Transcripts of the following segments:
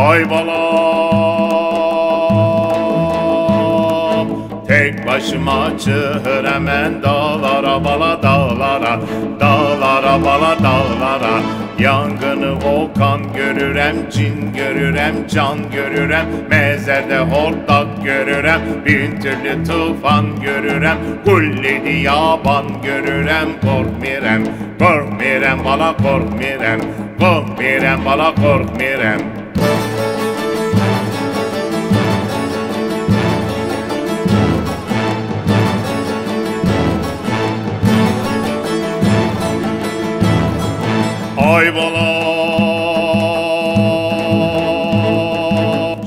Ay balam Tek başıma çığır hemen dağlara bala dağlara Dağlara bala dağlara. Yangını volkan görürem Cin görürem can görürem Mezerde hortlak görürem Bin türlü tufan görürem Kulledi yaban görürem Korkmirem Korkmirem bala korkmirem Korkmirem bala korkmirem Ay bala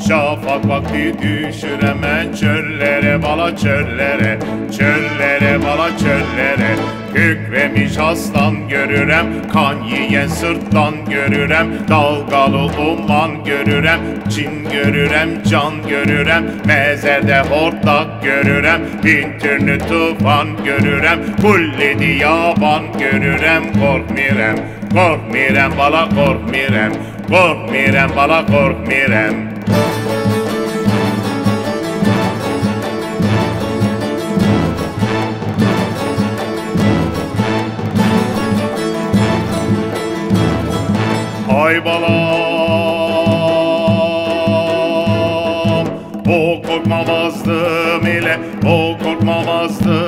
Şafak vakti düşür hemen çöllere bala çöllere Çöllere bala çöllere. Kükremiş aslan görürem Kan yiyen sırttan görürem. Dalgalı umman görürem Cin görürem can görürem. Mezerde hortlak görürem Bin türlü tufan görürem. Kulledi yaban görürem Korkmirem Korkmirem bala korkmirem. Korkmirem bala korkmirem. Ay balam O korkmamazdım ile O korkmamazdım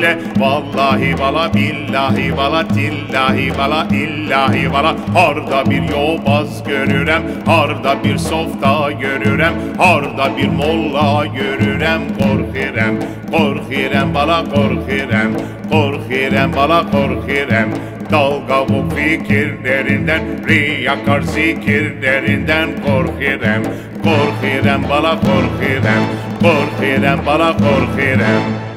ile Vallahi bala billahi bala Tillahi bala illahi bala Harda bir yobaz görürem Harda bir softa görürem Harda bir molla görürem Korkirem Korkirem bala korkirem Korkirem bala korkirem Dalga bu fikirlerinden Riyakar zikirlerinden Korkirem Korkirem bala korkirem Korkirem bala korkirem